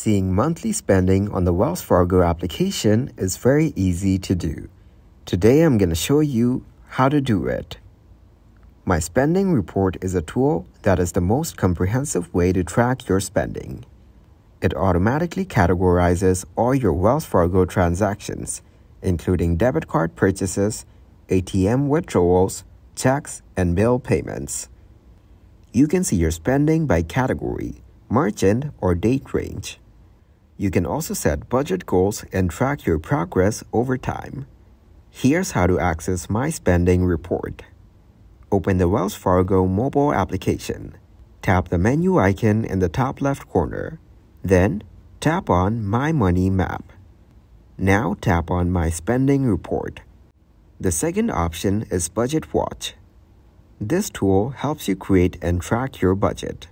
Seeing monthly spending on the Wells Fargo application is very easy to do. Today I'm going to show you how to do it. My Spending Report is a tool that is the most comprehensive way to track your spending. It automatically categorizes all your Wells Fargo transactions, including debit card purchases, ATM withdrawals, checks, and bill payments. You can see your spending by category, merchant, or date range. You can also set budget goals and track your progress over time. Here's how to access My Spending Report. Open the Wells Fargo mobile application. Tap the menu icon in the top left corner. Then, tap on My Money Map. Now tap on My Spending Report. The second option is Budget Watch. This tool helps you create and track your budget.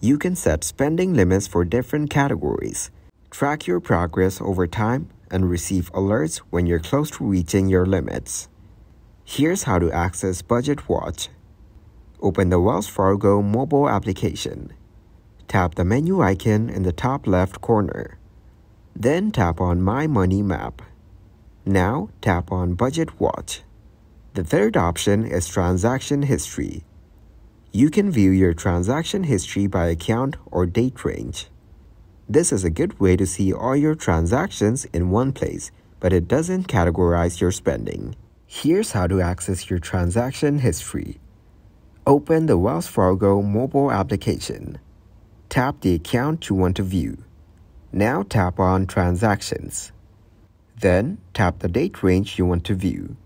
You can set spending limits for different categories, track your progress over time, and receive alerts when you're close to reaching your limits. Here's how to access Budget Watch. Open the Wells Fargo mobile application. Tap the menu icon in the top left corner. Then tap on My Money Map. Now tap on Budget Watch. The third option is Transaction History. You can view your transaction history by account or date range. This is a good way to see all your transactions in one place, but it doesn't categorize your spending. Here's how to access your transaction history. Open the Wells Fargo mobile application. Tap the account you want to view. Now tap on Transactions. Then tap the date range you want to view.